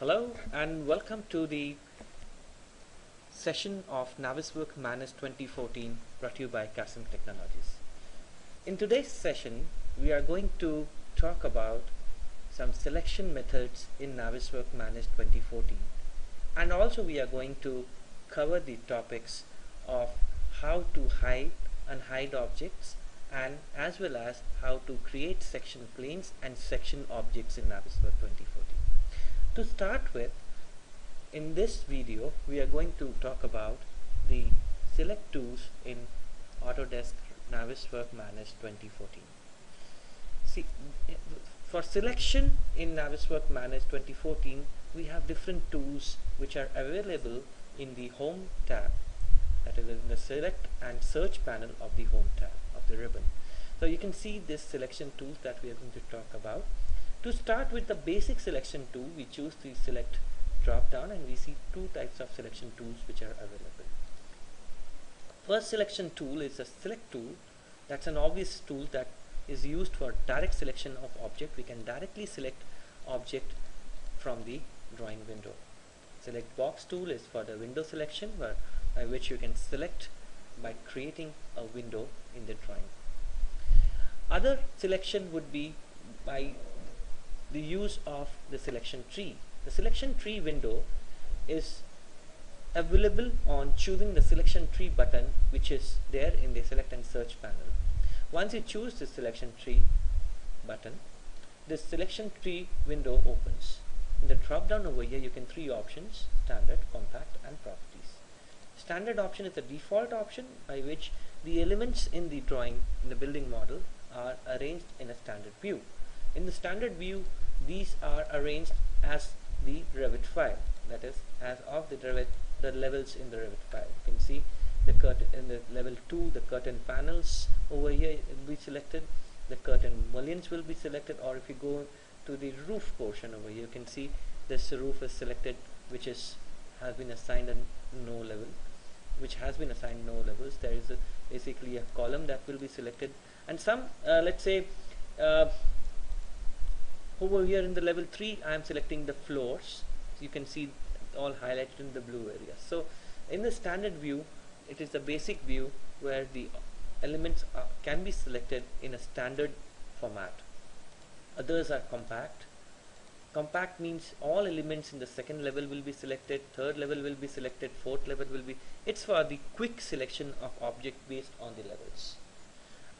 Hello and welcome to the session of Naviswork Manage 2014 brought to you by CADCIM Technologies. In today's session we are going to talk about some selection methods in Naviswork Manage 2014 and also we are going to cover the topics of how to hide and hide objects and as well as how to create section planes and section objects in Naviswork 2014. To start with, in this video we are going to talk about the select tools in Autodesk Naviswork Manage 2014. See, for selection in Naviswork Manage 2014 we have different tools which are available in the Home tab that is in the Select and Search panel of the Home tab of the ribbon. So you can see this selection tools that we are going to talk about. To start with the basic selection tool, we choose the select drop down and we see two types of selection tools which are available. First selection tool is a select tool. That's an obvious tool that is used for direct selection of object. We can directly select object from the drawing window. Select box tool is for the window selection where by which you can select by creating a window in the drawing. Other selection would be by the use of the selection tree. The selection tree window is available on choosing the selection tree button which is there in the select and search panel. Once you choose the selection tree button, the selection tree window opens. In the drop down over here you can three options standard, compact and properties. Standard option is the default option by which the elements in the drawing in the building model are arranged in a standard view. In the standard view these are arranged as the Revit file. That is as of the Revit the levels in the Revit file. You can see the curtain in the level 2 the curtain panels over here will be selected. The curtain mullions will be selected or if you go to the roof portion over here you can see this roof is selected which is has been assigned a no level which has been assigned no levels. There is a, basically a column that will be selected. And some uh, let's say uh, over here in the level 3 I am selecting the floors. So you can see all highlighted in the blue area. So in the standard view it is the basic view where the elements are, can be selected in a standard format. Others are compact. Compact means all elements in the second level will be selected third level will be selected fourth level will be it's for the quick selection of object based on the levels.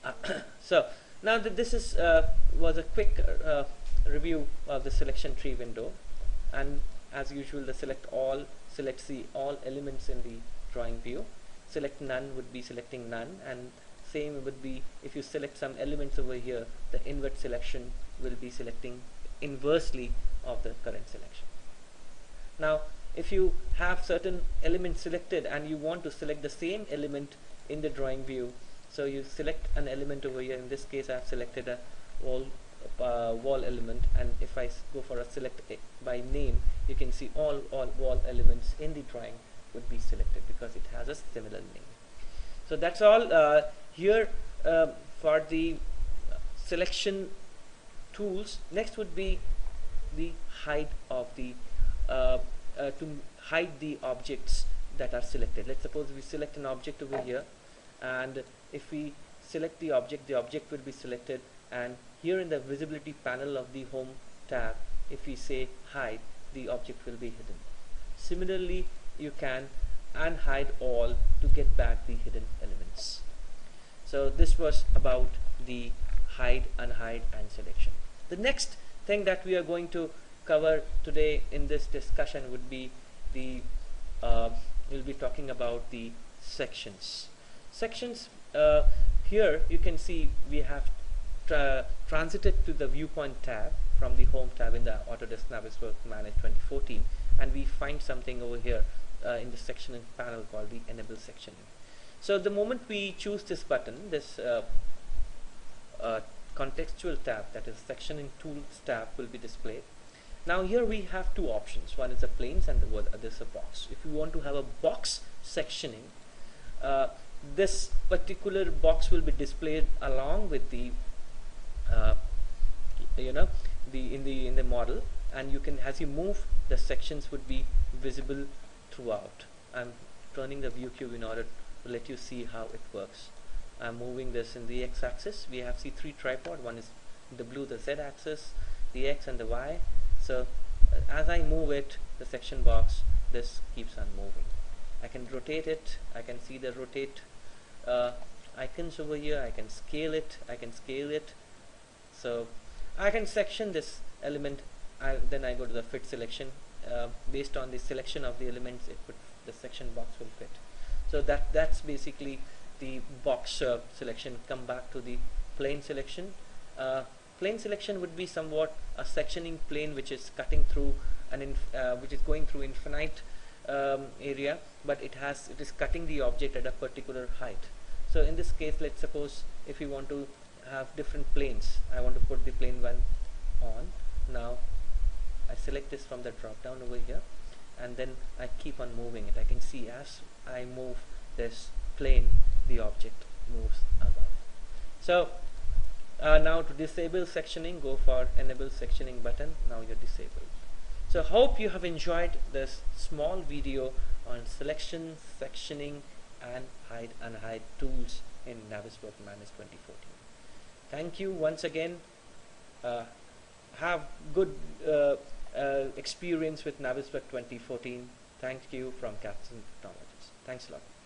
Uh, so now that this is uh, was a quick uh, review of the selection tree window. And as usual the select all select see all elements in the drawing view. Select none would be selecting none. And same would be if you select some elements over here the invert selection will be selecting inversely of the current selection. Now if you have certain elements selected and you want to select the same element in the drawing view so you select an element over here. In this case I have selected a wall uh, wall element and if I go for a select by name you can see all, all wall elements in the drawing would be selected because it has a similar name. So that's all uh, here uh, for the selection tools. Next would be the height of the uh, uh, to hide the objects that are selected. Let's suppose we select an object over here and if we select the object the object will be selected and here in the visibility panel of the home tab if we say hide the object will be hidden. Similarly you can unhide all to get back the hidden elements. So this was about the hide and unhide and selection. The next thing that we are going to cover today in this discussion would be the uh, we'll be talking about the sections. Sections uh, here you can see we have tra transited to the viewpoint tab from the home tab in the Autodesk Naviswork Manage 2014 and we find something over here uh, in the sectioning panel called the enable sectioning so the moment we choose this button this uh, uh, contextual tab that is sectioning tools tab will be displayed. Now here we have two options. One is the planes and the other is a box. If you want to have a box sectioning uh, this particular box will be displayed along with the uh, you know the in the in the model and you can as you move the sections would be visible throughout. I'm turning the view cube in order to let you see how it works. I'm moving this in the x-axis we have see three tripod. One is the blue the z-axis the x and the y. So uh, as I move it the section box this keeps on moving. I can rotate it. I can see the rotate uh, icons over here. I can scale it. I can scale it so I can section this element I, then I go to the fit selection. Uh, based on the selection of the elements it would, the section box will fit. So that that's basically the box uh, selection. Come back to the plane selection. Uh, plane selection would be somewhat a sectioning plane which is cutting through an uh, which is going through infinite um, area but it has it is cutting the object at a particular height. So in this case let's suppose if you want to have different planes. I want to put the plane one on. Now I select this from the drop down over here and then I keep on moving it. I can see as I move this plane the object moves above. So uh, now to disable sectioning go for enable sectioning button. Now you're disabled. So hope you have enjoyed this small video on selection sectioning and hide and hide tools in Naviswork Manage 2014 thank you once again. Uh, have good uh, uh, experience with Navispec 2014 thank you from CADCIM Technologies. Thanks a lot